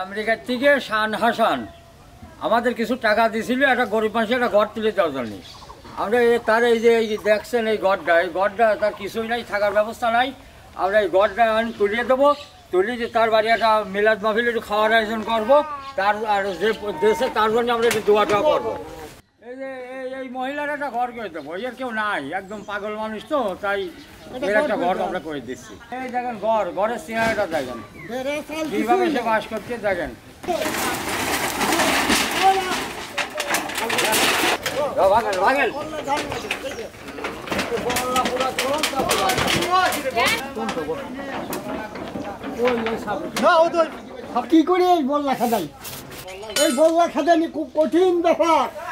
আমেরিকার থেকে শান হাসান আমাদের কিছু টাকা দিয়েছিল একটা গরিব মানুষের একটা ঘর তুলে দেওয়ার জন্য। আমরা তার এই যে, এই দেখছেন এই ঘরটা এই ঘরটা তার কিছুই নাই, থাকার ব্যবস্থা নাই। আমরা এই ঘরটা আমি তুলিয়ে দেবো তুলি যে তার বাড়ি একটা মিলাদ মাহফিল একটু খাওয়ার আয়োজন করব। তার আর যে দেশে তার জন্য আমরা একটু দোয়া করব। এই যে এই মহিলার একটা ঘর করে দেবো। এর কেউ নাই একদম পাগল মানুষ তো তাই এর একটা ঘর আমরা করে দিচ্ছি। এই দেখেন ঘর ঘরের চেহারাটা দেখেন। কীভাবে সে বাস করছে দেখেন। ভাগেন, ভাগেন। কি করে এই বল্লা খাদাই? এই বল্লা খাদানি খুব কঠিন ব্যাপার।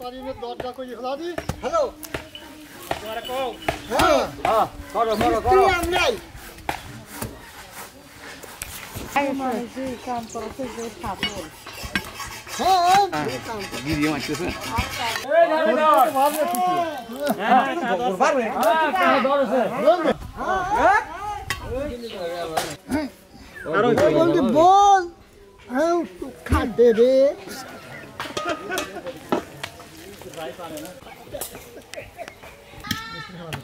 পারিনের দরজা কই খোলা দি। হ্যালো। হ্যাঁ হ্যাঁ, করো, করো, তুই করো। আমরাই হ্যাঁ এই ধরে ধর। হ্যাঁ, হ্যাঁ, কাহা ধরেছে। বলছি বল হ্যাঁ একটু খাটে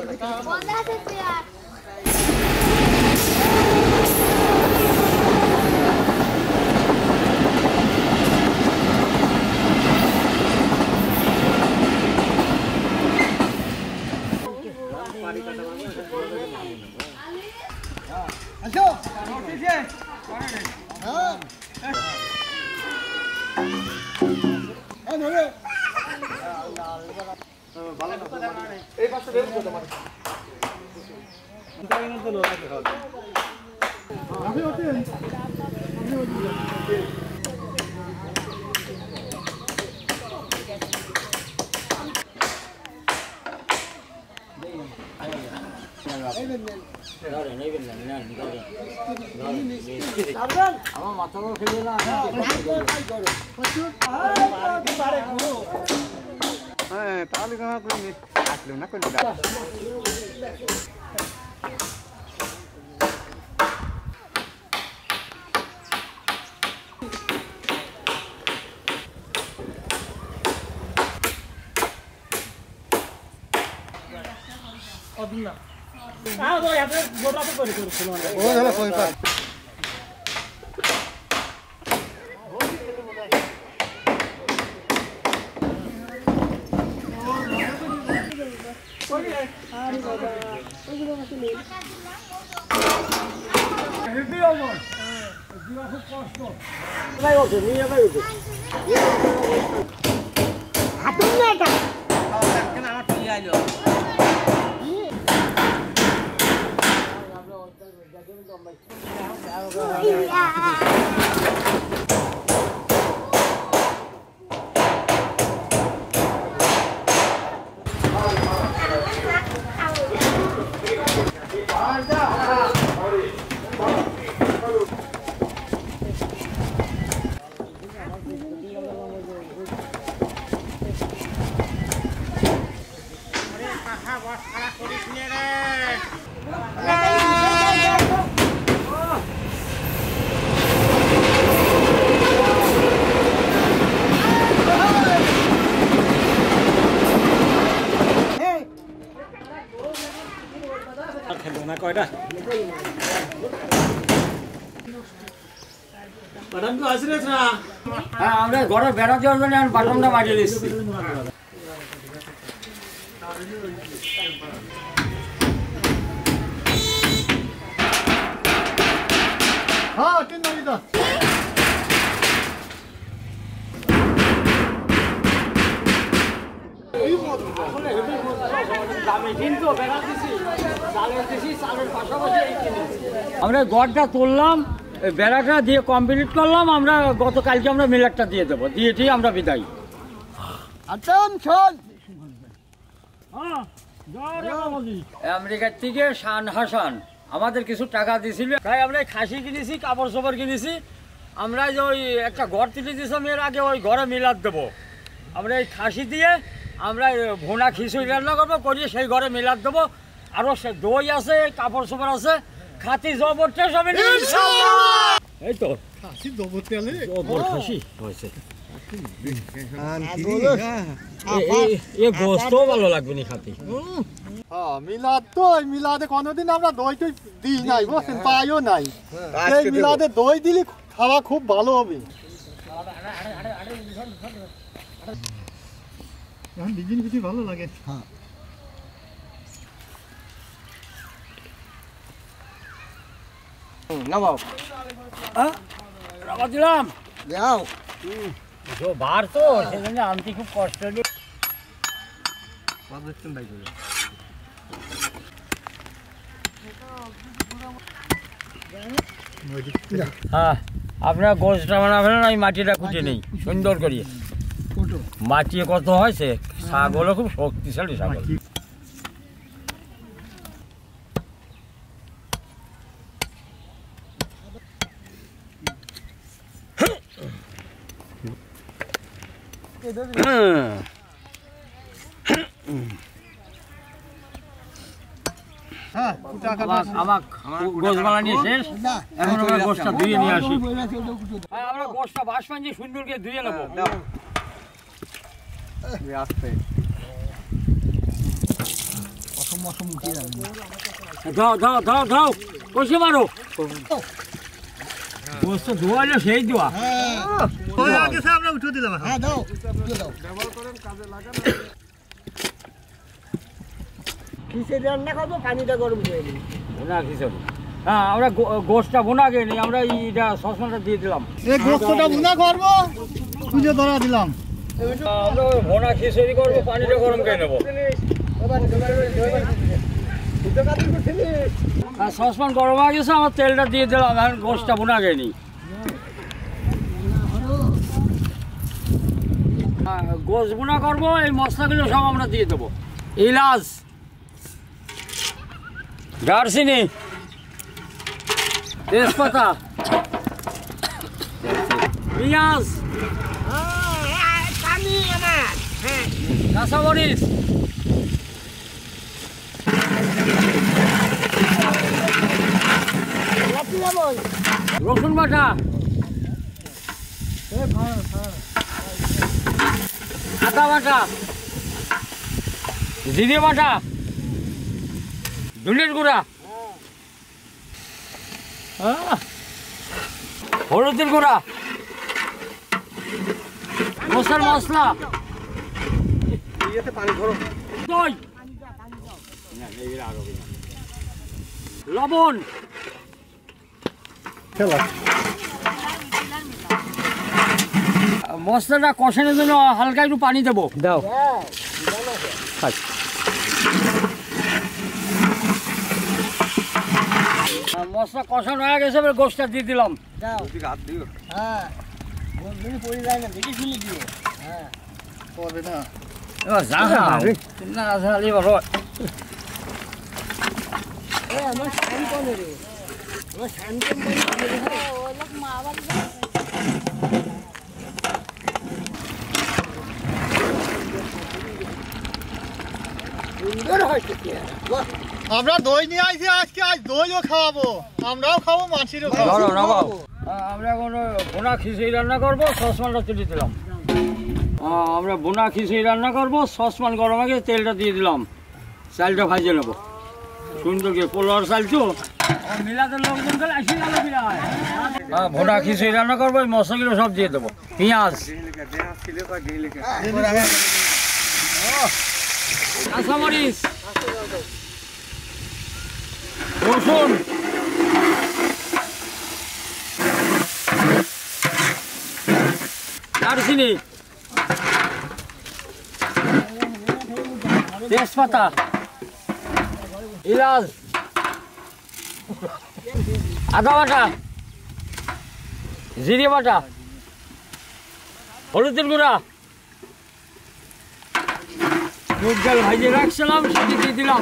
রে বন্ধ আছে চেয়ার আমার মাথা বড় খেলে না হ্যাঁ তাহলে কেন আপনি আসলো না কোনটা ও হলো কই পা হেভি ওজন। জীবা খুব কষ্ট। ভাই ওঠে, নিয়ে ভাই ওঠে। হাতুন না এটা 可以呀 হ্যাঁ আমরা ঘরে বেড়া দেওয়ার জন্য এখন বাটনটা বাজিয়ে দিচ্ছি হ্যাঁ তিন নম্বর দাও আমরা গড়টা তুললাম বেড়াটা দিয়ে কমপ্লিট করলাম আমরা গতকালকে আমরা মিলারটা দিয়ে দেবো দিয়ে দিয়ে আমরা বিদায়। Attention! আমেরিকার থেকে শান হাসান আমাদের কিছু টাকা দিছিল। তাই আমরা এই খাসি কিনেছি কাপড় চোপড় কিনেছি। আমরা যে ওই একটা ঘর তুলে দিয়েছিলাম এর আগে ওই ঘরে মিলার দেবো। আমরা এই খাসি দিয়ে আমরা ভুনা খিচুড়ি রান্না করব করিয়ে সেই ঘরে মিলার দেবো। আরও সে দই আছে কাপড় চোপড় আছে খাতি জবরটা সব এই তো। জবর খাসি হয়েছে। এ গোস্তও ভালো লাগবে নি খাতি। হ্যাঁ মিলাদ তো মিলাদে কোনোদিন আমরা দই টই দিই নাই পাইও নাই। এই মিলাদে দই দিলে খাওয়া খুব ভালো হবে। ডিজিন কিছু ভালো লাগে। রাখা দিলাম যাও তো বার তো সেজন্য আনতে খুব কষ্ট হলো। হ্যাঁ আপনার গোছটা বানাবেন এই মাটিটা খুঁজে নেই সুন্দর করিয়ে। মাটি কত হয়েছে শাক হলো খুব শক্তিশালী শাক হলো। হ্যাঁ আমার আমার গোছ শেষ। এখন আমরা গোছটা ধুয়ে নিয়ে আসি। হ্যাঁ, আমরা গোছটা বাসমান যে সুন্দর করে ধুয়ে নেব। আসতে দাও দাও দাও দাও কষে মারো। গোস্ত ধোয়ালে সেই ধোয়া। আমরা উঠে দিলাম হ্যাঁ দাও কিসের রান্না করব? পানিটা গরম করে দিই বোনা খিচুড়ি হ্যাঁ আমরা গো- গোস্তটা বোনা গিয়ে আমরা এইটা দিয়ে দিলাম। এই গোস্তটা ভুনা করব খুঁজে ধরা দিলাম। আমরা ভোনা করব পানিটা গরম করে গরম হয়ে গেছে আমার তেলটা দিয়ে দিলাম এখন গিয়ে নিই। হ্যাঁ, গোস বোনা করব এই মশলাগুলো সব আমরা দিয়ে দেবো। ইলাচ দারচিনি তেজপাতা পেঁয়াজ কাঁচামরিচ রসুন বাটা। আদা বাটা। জিরে বাটা। ধুলের গুঁড়া। হলুদের গুঁড়া। মশার মশলা। ইয়েতে পানি ধরো দই লবণ। মশলাটা কষানোর জন্য হালকা একটু পানি দেবো। দাও। মশলা কষানো হয়ে গেছে এবার গোষ্ঠটা দিয়ে দিলাম। ওদিকে হাত দিও। হ্যাঁ। বন্ধুনি পড়ে যায় না দেখি শুনি দিও। হ্যাঁ। পড়বে না যা না আলি বলো এ আমার শান কনে রে আমার দই নিয়ে আইছি আজকে আজ দইও খাওয়াবো। আমরাও খাব মাছিরও খাব। আমরা এখন বোনা খিচুড়ি রান্না করব সসমানটা তুলে দিলাম। আমরা বোনা খিচুড়ি রান্না করব সসমান গরম আগে তেলটা দিয়ে দিলাম। চালটা ভাজিয়ে নেব। সুন্দর করে পোলার চাল তো। হ্যাঁ ভোটা খিচুড়ি রান্না করব এই মশলাগুলো সব দিয়ে দেবো। পেঁয়াজ। কাঁচামরিচ। রসুন। দারচিনি। তেজপাতা। ইলাল আদা বাটা। জিরে বাটা। হলুদের গুঁড়া। ভাজিয়ে রাখছিলাম সেটি দিয়ে দিলাম।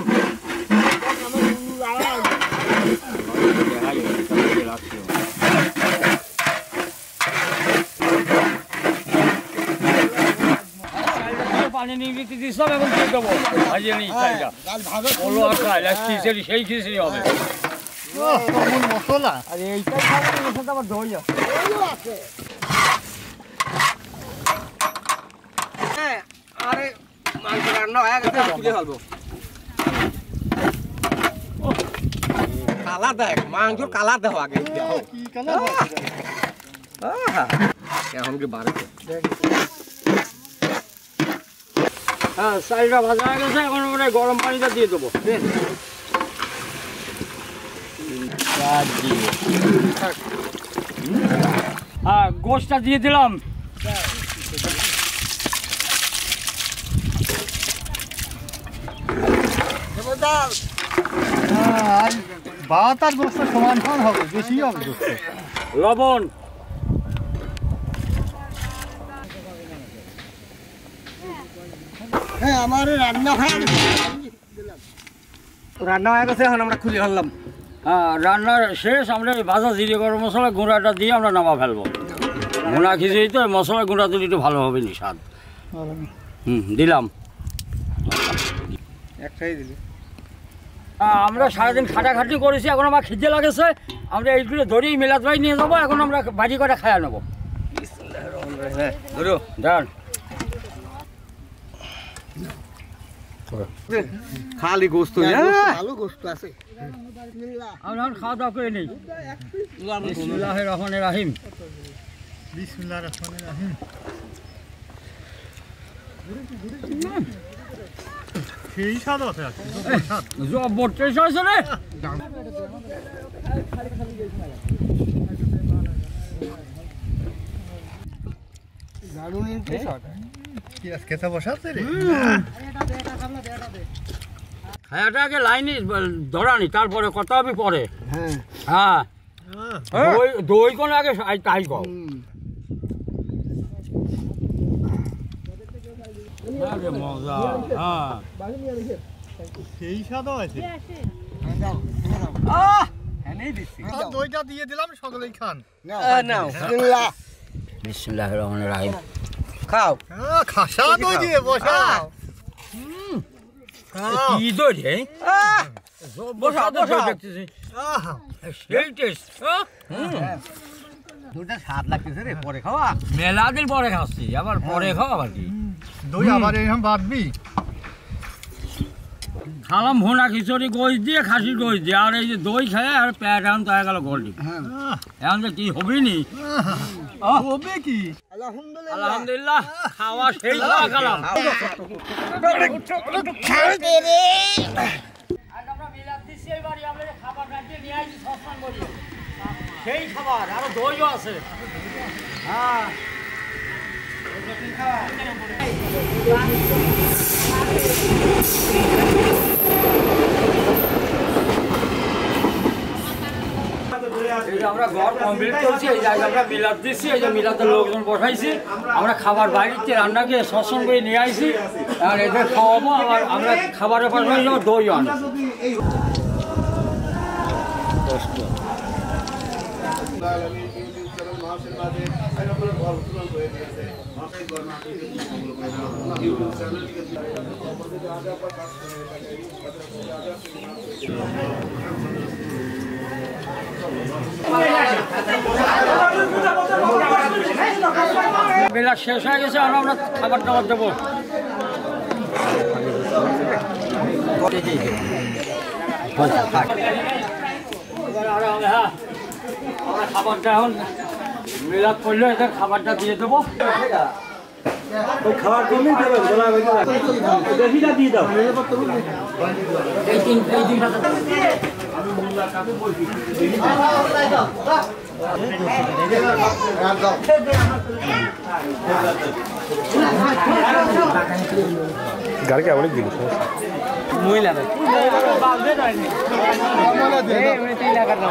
পানি নিয়ে দিয়েছিলাম এখন দিয়ে দেবো। ভাজিয়ে নিই চালটা। ভালো বলো আর খিচুড়ি সেই খিচুড়ি হবে মশলা। আর এইটাই সাথে আবার দই আছে। আছে। আরে মাংস রান্না হয়ে গেছে তুলে ফেলব। কালার দেখ মাংসর কালার দেখো আগে। কি কালার আহা, এখন কি বাড়ে হ্যাঁ চালটা ভাজা হয়ে গেছে এখন আমরা গরম পানিটা দিয়ে দেবো। হ্যাঁ গোষ্ঠটা দিয়ে দিলাম। আর ভাত আর গোস্ত সমান সমান হবে বেশি হবে লবণ। হ্যাঁ আমার রান্না হয়ে রান্না হয়ে গেছে এখন আমরা খুলে ফেললাম। হ্যাঁ রান্নার শেষ আমরা এই ভাজা জিরে গরম মশলা গুঁড়াটা দিয়ে আমরা নামা ফেলব। গুঁড়া খিচুড়ি তো মশলা গুঁড়া দিলে একটু ভালো হবে নি স্বাদ। হুম দিলাম। একটাই দিলি। হ্যাঁ, আমরা সারাদিন খাটাখাটি করেছি এখন আমার খিদে লাগেছে। আমরা এইগুলো ধরেই মেলাত বাড়ি নিয়ে যাব এখন আমরা বাড়ি করে খাওয়া নেব। ধরো। খালি গোস্ত ভালো গোস্ত আছে। আমরা খাওয়া দাওয়া করে নেই। বিসমিল্লাহ রহমান রাহিম। বিসমিল্লাহ রহমানির রহিম। সেই স্বাদ আছে জবরদস্ত হয়েছে রে? দারুণ রে খায়াটা আগে লাইনে ধরানি তারপরে কথা হবে পরে। হ্যাঁ। হ্যাঁ। দই দই কোন আগে তাই কম মজা। হ্যাঁ। সেই স্বাদও আছে। আহ! দইটা দিয়ে দিলাম সকলেই খান। নাও। বিসমিল্লাহ। রহমান রাহিম। খাও। খাসা দই দিয়ে বসাও। কি দই রে আহ বসা বসাও, বসাও। দেখতেছি সেই টেস্ট দুটা স্বাদ লাগতেছে রে পরে খাওয়া মেলা দিন পরে খাচ্ছি আবার পরে খাওয়া আবার কি দই আবার এরকম বাড়বি খালাম ভোনা খিচুড়ি গোস দিয়ে গোস দিয়ে আর এই যে দই খায় আর প্যাট এখন তো গেল গোল্ডি এখন তো কি হবে নি হবে কি? আলহামদুলিল্লাহ। আলহামদুলিল্লাহ খাওয়া সেই খাওয়া খেলাম সেই খাবার আরও দইও আছে। হ্যাঁ। এই যে আমরা ঘর কমপ্লিট করছি, এই জায়গা আমরা মিলাদ দিচ্ছি, এই যে মিলাদের লোকজন বসাইছি। আমরা খাবার বাইরে রান্না করে সৎসঙ্গ করে নিয়ে আইছি, আর এদের খাওয়াবো, আর আমরা খাবারের পাশাপাশি আবার দইও আনি। বেলা শেষ হয়ে গেছে, আর আমরা খাবার দাবার দেবো। খাবারটা এখন মিলাপ করলে এটা খাবারটা দিয়ে দেবো। এই তিন এই তিনটা গাড়িকে অনেক দিন নিয়ে যাও আমরা অভিনয় কারণ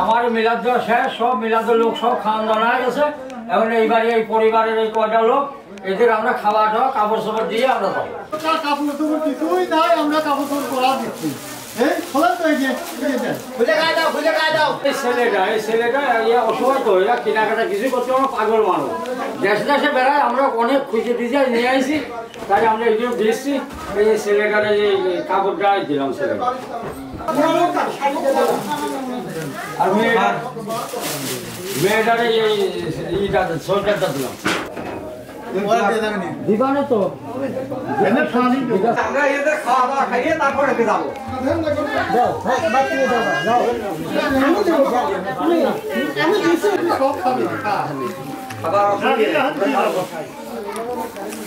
আমার মিলাদ শেষ, সব মিলাদের লোক সব খাওয়ান দাওয়া হয়ে গেছে। এখন এইবারে এই পরিবারের এই কয়টা লোক, এদের আমরা খাওয়া দাওয়া, কাপড় সাপড় দিয়ে আমরা কাপড় কিছুই নাই, আমরা কাপড় চোপড় করা দিচ্ছি। ইয়ে কেনাকাটা কিছু করতে আমরা পাগল মানুষ। দেশে দেশে বেড়ায় আমরা অনেক খুঁজে খুঁজে নিয়ে আসি তাই আমরা এই যে ছেলেটার এই যে কাপড়টা দিলাম ছেলেটা আর মেয়েটা মেয়েটার এই ইটা সোয়েটারটা দিলাম। দিবানে তো। আমরা এদের খাওয়া দাওয়া খাইয়ে তারপরে যাব।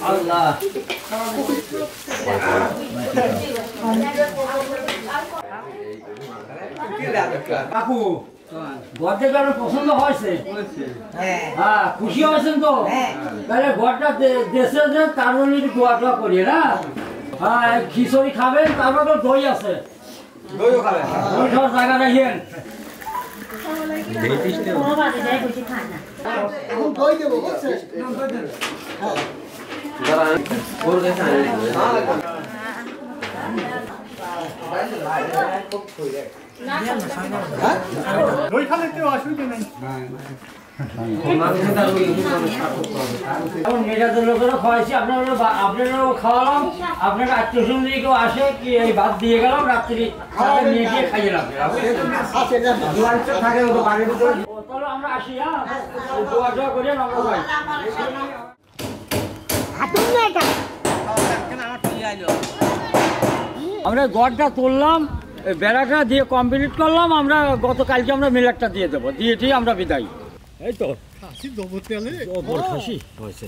আল্লাহ। কাকু ঘরটা আপনার পছন্দ হয়েছে? হ্যাঁ। খুশি হয়েছেন তো? তাহলে ঘরটা দেশে যে তার জন্য একটু দোয়া টোয়া করি না? হ্যাঁ খিচুড়ি খাবেন তারপর তো দই আছে। দই খাওয়ার জায়গা রাখেন দই দেবো, বুঝছে? দই খালে কেউ অসুবিধা নেই এখন মেয়েটাদের লোকেরও খাওয়াইছি আপনারা আপনারাও খাওয়ালাম আপনারা আত্মীয় স্বজন কেউ আসে কি এই ভাত দিয়ে গেলাম রাত্রি নিয়ে গিয়ে খাইয়ে আছে, না। আমরা আসি হ্যাঁ দোয়া দোয়া করি আমরা যাই আমরা গড়টা তুললাম বেড়াটা দিয়ে কমপ্লিট করলাম আমরা গতকালকে আমরা মিলারটা দিয়ে দেবো দিয়ে দিয়ে আমরা বিদায়। এই তো। খাসি দেবো তেলে খাসি। হয়েছে।